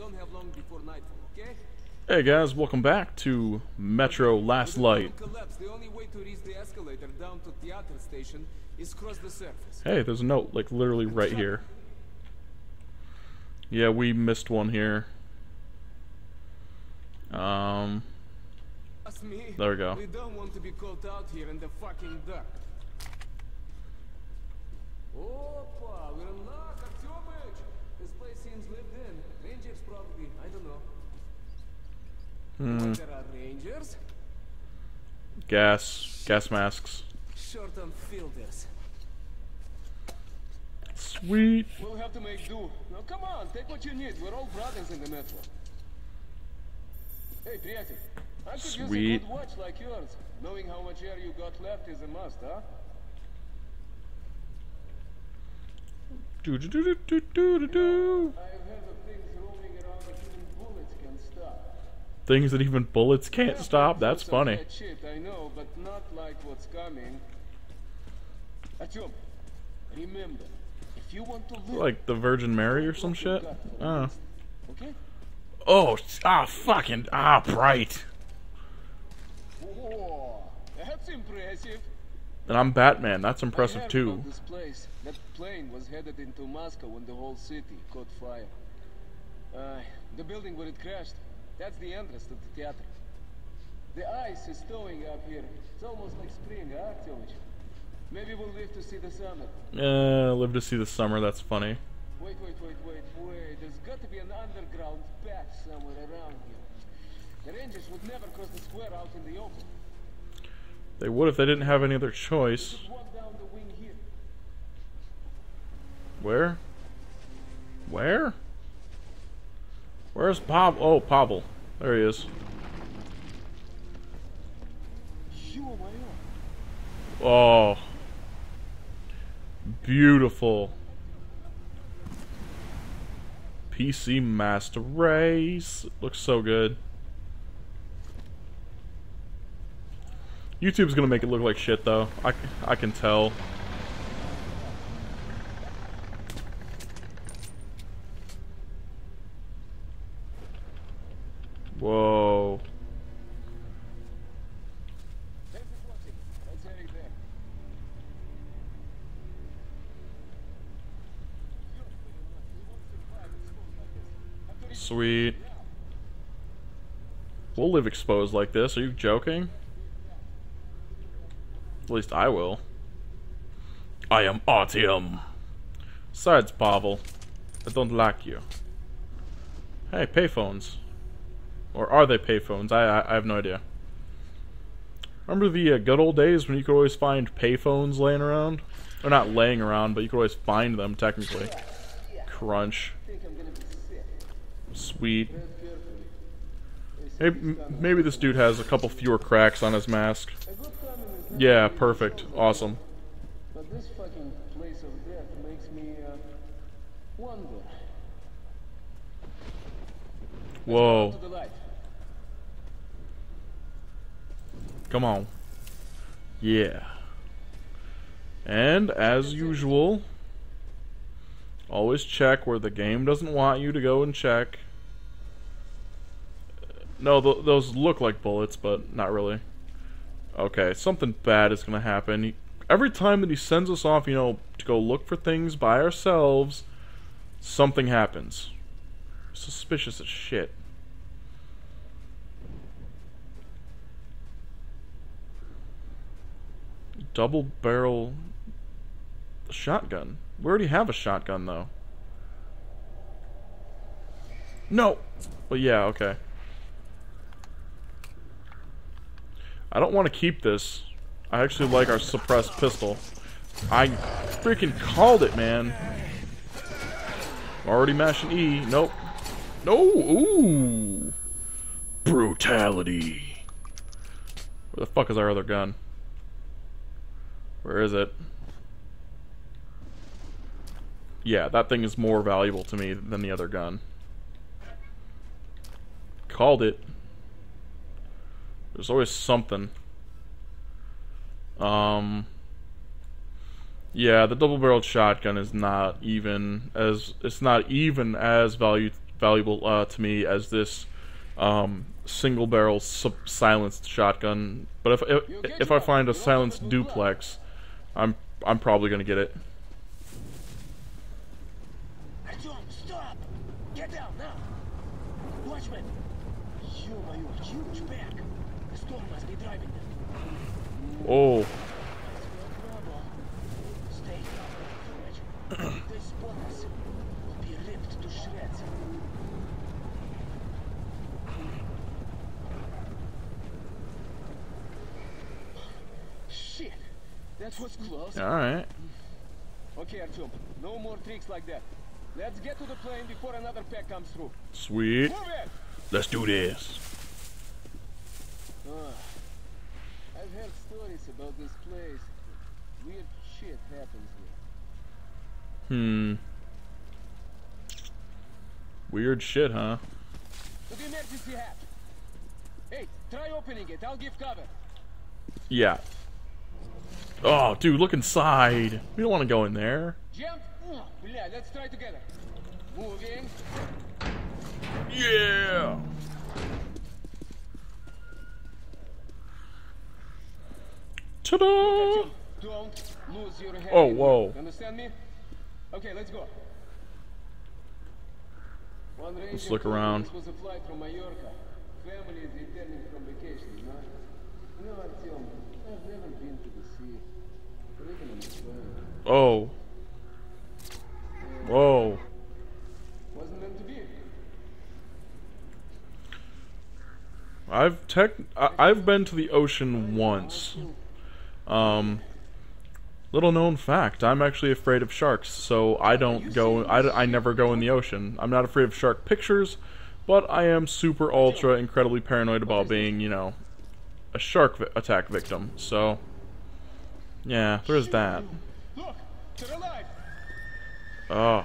don't have long before nightfall, okay? Hey guys, welcome back to Metro Last Light. Hey, there's a note, like literally right here. Yeah, we missed one here. Um, there we go. We don't want to be caught out here in the fucking dark. Opa, we're on Hmm. Gas. Gas masks. Short on filters. Sweet. We'll have to make do. Now come on, take what you need. We're all brothers in the network. Hey, приятель. I could Sweet. use a good watch like yours. Knowing how much air you got left is a must, huh? Do do do do do do do do. I've Things that even bullets can't Yeah, stop. That's funny. Shit, I know, but not like what's coming. Artyom, remember, if you want to live, Like the Virgin Mary or some shit. Oh. Okay? Oh, ah, fucking, ah, bright. Whoa, that's impressive. And I'm Batman. That's impressive too. this place. That plane was headed into Moscow when the whole city caught fire. Uh, the building where it crashed, that's the entrance to the theater. The ice is thawing up here. It's almost like spring, huh, Artyomich? Maybe we'll live to see the summer. Uh, live to see the summer. That's funny. Wait, wait, wait, wait, wait. There's got to be an underground path somewhere around here. The Rangers would never cross the square out in the open. They would if they didn't have any other choice. Just walk down the wing here. Where? Where? Where's Pob? Oh, Pobble. There he is. Oh. Beautiful. PC Master Race. Looks so good. YouTube's gonna make it look like shit, though. I, I can tell. Whoa. Sweet. We'll live exposed like this. Are you joking? At least I will. I am Artyom. Besides, Pavel, I don't like you. Hey, payphones. Or are they payphones? I, I, I have no idea. Remember the uh, good old days when you could always find payphones laying around? Or not laying around, but you could always find them, technically. Crunch. Sweet. Maybe, maybe this dude has a couple fewer cracks on his mask. Yeah, perfect. Awesome. But this fucking place of death makes me uh, wonder. Whoa. Come on. Yeah. And, as usual, always check where the game doesn't want you to go and check. No, th those look like bullets, but not really. Okay, something bad is going to happen. He, every time that he sends us off, you know, to go look for things by ourselves, something happens. Suspicious as shit. Double barrel shotgun. We already have a shotgun though. No. But yeah, okay. I don't want to keep this. I actually like our suppressed pistol. I freaking called it, man. Already mashing E. Nope. No. Ooh. Brutality. Where the fuck is our other gun? Where is it? Yeah, that thing is more valuable to me than the other gun. Called it. There's always something. Um. Yeah, the double-barreled shotgun is not even as it's not even as value valuable uh, to me as this um, single barrel silenced shotgun. But if if, if I find a silenced duplet, I'm I'm probably gonna get it. stop! Get down now! Watchman! You huge back. The storm must be driving them. Oh. That was close. Alright. Okay, Artyom. No more tricks like that. Let's get to the plane before another pack comes through. Sweet. Let's do this. Uh, I've heard stories about this place. Weird shit happens here. Hmm. Weird shit, huh? To the emergency hatch. Hey, try opening it. I'll give cover. Yeah. Oh, dude, look inside. We don't want to go in there. Jump. Oh, yeah, let's try together. Moving. Yeah. Ta-da! Don't lose your head. Oh, whoa. Understand me? Okay, let's go. One let's look around. This was a flight from Mallorca. Family is returning from vacation, no? No, Artyom, I've never been to. Oh. Whoa. I've tech I've been to the ocean once. Um little known fact, I'm actually afraid of sharks, so I don't go I, I never go in the ocean. I'm not afraid of shark pictures, but I am super ultra incredibly paranoid about being, you know, a shark vi attack victim. So yeah, where's that. Oh.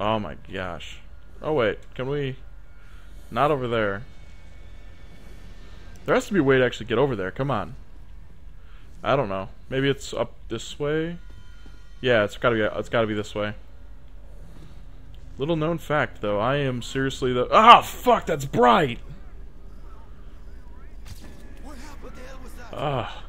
Oh my gosh. Oh wait, can we... Not over there. There has to be a way to actually get over there, come on. I don't know. Maybe it's up this way? Yeah, it's gotta be it's gotta be this way. Little known fact though, I am seriously the Ah oh, fuck, that's bright! Ah.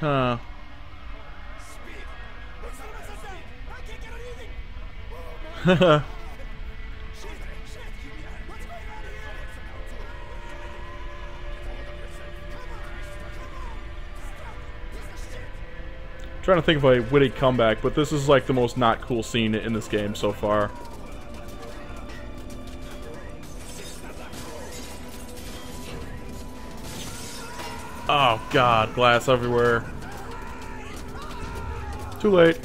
Huh. trying to think of a witty comeback, but this is like the most not cool scene in this game so far. God, glass everywhere. Too late.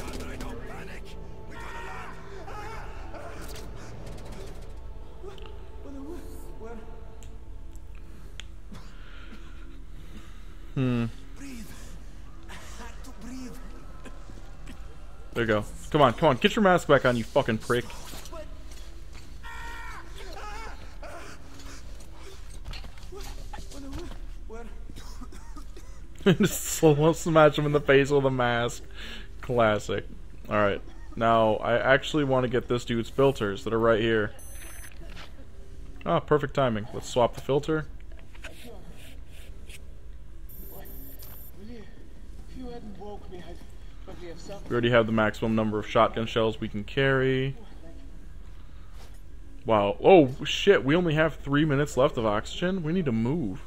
Hmm. There you go. Come on, come on, get your mask back on, you fucking prick. Just smash him in the face with a mask. Classic. Alright. Now, I actually want to get this dude's filters that are right here. Oh, perfect timing. Let's swap the filter. We already have the maximum number of shotgun shells we can carry. Wow. Oh, shit. We only have three minutes left of oxygen. We need to move.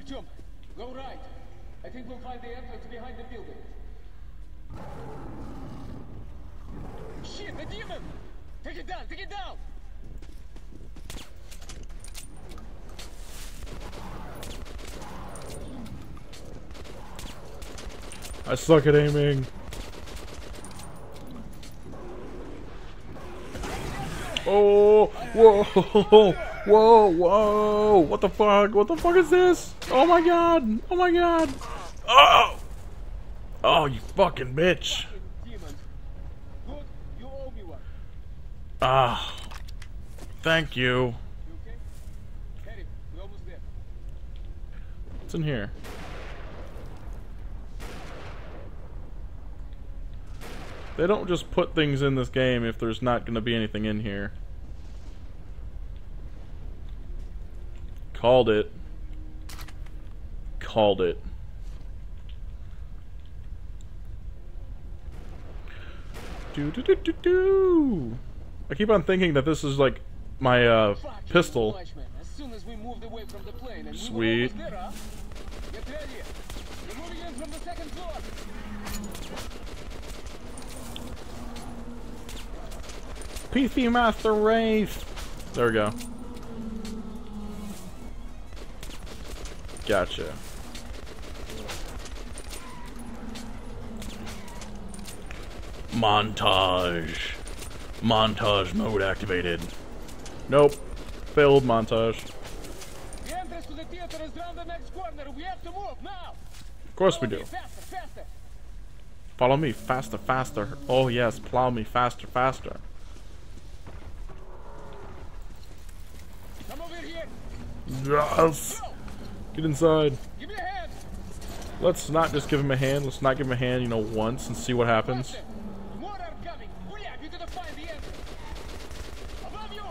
Artyom, go right. I think we'll find the entrance behind the building. Shit, the demon! Take it down, take it down! I suck at aiming. Oh, whoa! Whoa, whoa! What the fuck? What the fuck is this? Oh my god! Oh my god! Oh! Oh, you fucking bitch! Ah. Thank you. What's in here? They don't just put things in this game if there's not going to be anything in here. Called it. Called it. Do do do do do. I keep on thinking that this is like my uh, pistol. Sweet. PC Master Race. There we go. Gotcha. Montage. Montage mode activated. Nope. Failed montage. The entrance to the theater is round the next corner. We have to move now. Of course we do. Faster, faster. Follow me faster, faster. Oh yes, plow me faster, faster. Come over here. Yes. Go. Get inside. Give me a hand. Let's not just give him a hand. Let's not give him a hand, you know, once and see what happens. Faster. More are coming. Hurry up. You gotta find the entrance. Above you.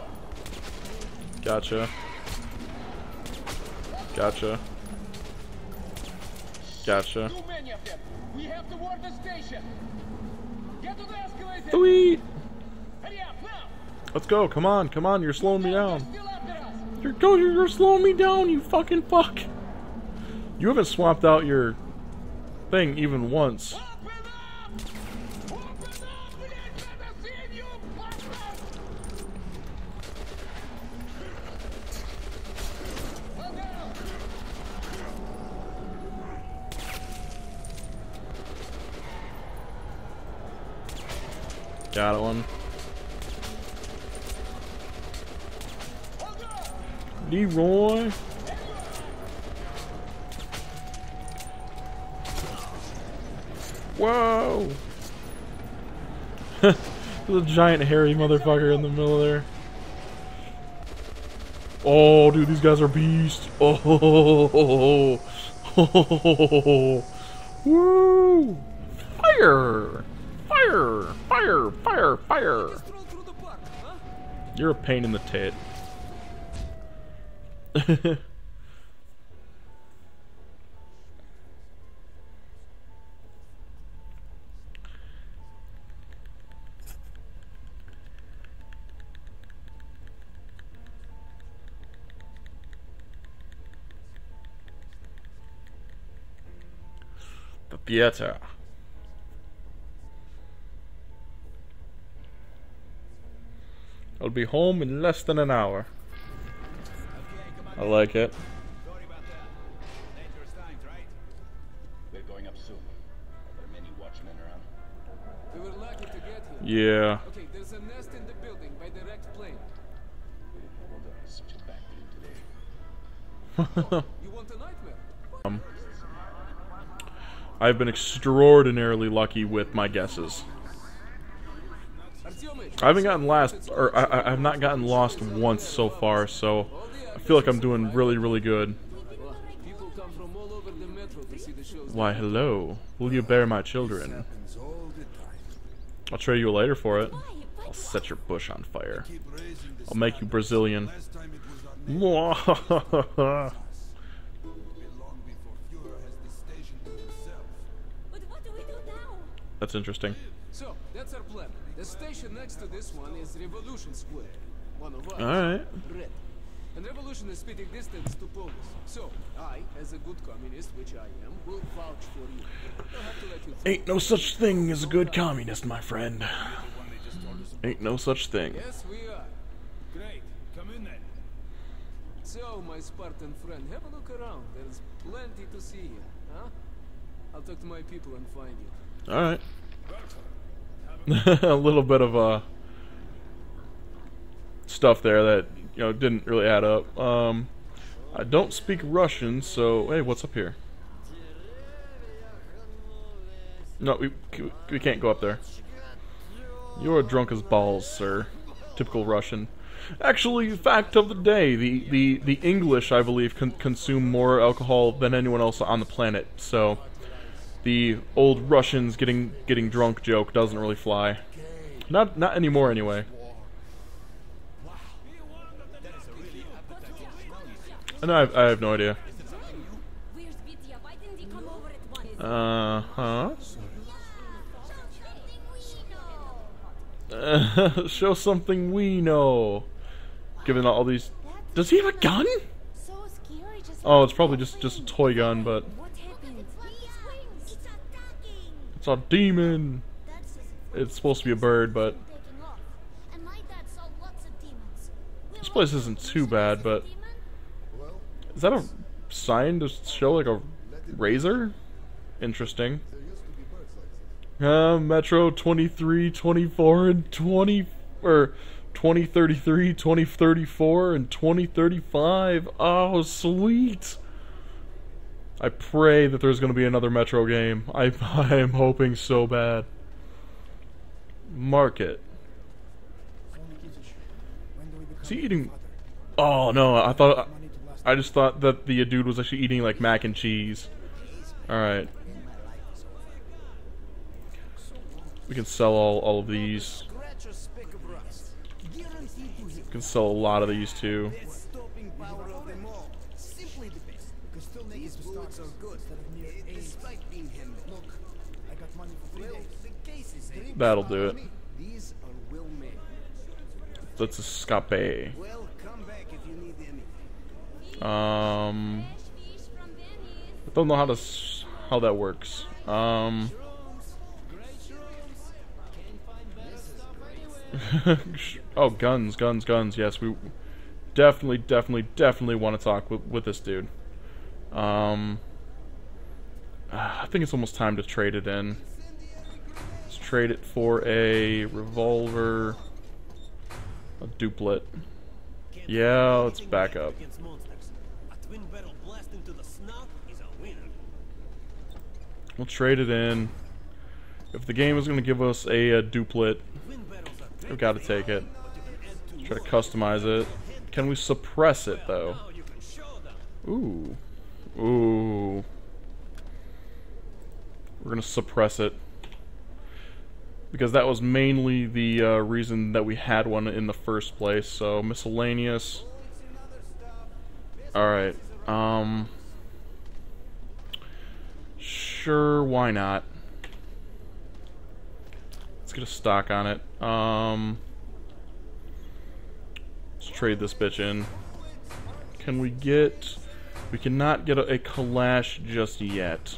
Gotcha. Gotcha. Gotcha. Too many of them. We have to ward the station. Get to the escalator. Sweet. Hurry up now. Let's go. Come on. Come on. You're slowing me down. still after us. You're go. You're, you're slowing me down. You fucking fuck. You haven't swapped out your thing even once. Open up! Open up! We ain't never seen you, bastard! Well down! Got one. Hold on! Leroy. Whoa. There's giant hairy motherfucker in the middle there. Oh, dude, these guys are beasts. Oh, woo! Fire! Fire! Fire! Fire! Fire! You're a pain in the tit. theater. I'll be home in less than an hour. I like it. Sorry about that. Dangerous times, right? We're going up soon. Are there many watchmen around? We were lucky to get here. Yeah. Okay, there's a nest in the building by the wrecked plane. I've been extraordinarily lucky with my guesses. I haven't gotten last, or I, I- I've not gotten lost once so far, so I feel like I'm doing really, really good. Why, hello. Will you bear my children? I'll trade you later for it. I'll set your bush on fire. I'll make you Brazilian. That's interesting. So, that's our plan. The station next to this one is Revolution Square. One of us. Alright. Red. And Revolution is spitting distance to Polis. So, I, as a good communist, which I am, will vouch for you. Have to let you. Ain't no such thing as a good communist, my friend. Ain't no such thing. Yes, we are. Great. Come in then. So, my Spartan friend, have a look around. There's plenty to see here, huh? I'll talk to my people and find you. Alright. a little bit of uh, stuff there that, you know, didn't really add up. Um, I don't speak Russian, so... Hey, what's up here? No, we, we can't go up there. You're drunk as balls, sir. typical Russian. Actually, fact of the day: the the the English, I believe, con- consume more alcohol than anyone else on the planet. So, the old Russians getting getting drunk joke doesn't really fly. Not not anymore, anyway. And I, I have no idea. Where's Vitya? Why didn't he come over at once? Uh huh. Show something we know. Given all these, does he have a gun? So scary just Oh, it's probably just just a toy gun, but it's a demon. It's supposed to be a bird, but this place isn't too bad. But is that a sign to show like a razor? Interesting. Uh, Metro 23, 24, and 20, or 2033, 2034, and 2035. Oh, sweet. I pray that there's going to be another Metro game. I, I am hoping so bad. Market. Is he eating? Oh no! I thought I just thought that the dude was actually eating like mac and cheese. All right. We can sell all all of these. We can sell a lot of these too. The stopping power of them all. Simply the best. These bullets are good, despite being handmade. Look, I got money for three well, the case is? That'll do it. These are well made. Let's escape. Well, come back if you need anything. Um, Fresh fish from Venice. I don't know how to s- how that works. Um, oh, guns, guns, guns. Yes, we definitely, definitely, definitely want to talk with with this dude. Um, I think it's almost time to trade it in. Let's trade it for a revolver, a duplet. Yeah, let's back up. We'll trade it in. If the game is going to give us a, a duplet, we've got to take it. Try to customize it. Can we suppress it though? Ooh. Ooh. We're gonna suppress it. Because that was mainly the uh, reason that we had one in the first place. So, miscellaneous. Alright. Um. Sure, why not? Let's get a stock on it. Um. Let's trade this bitch in. Can we get... We cannot get a, a just yet.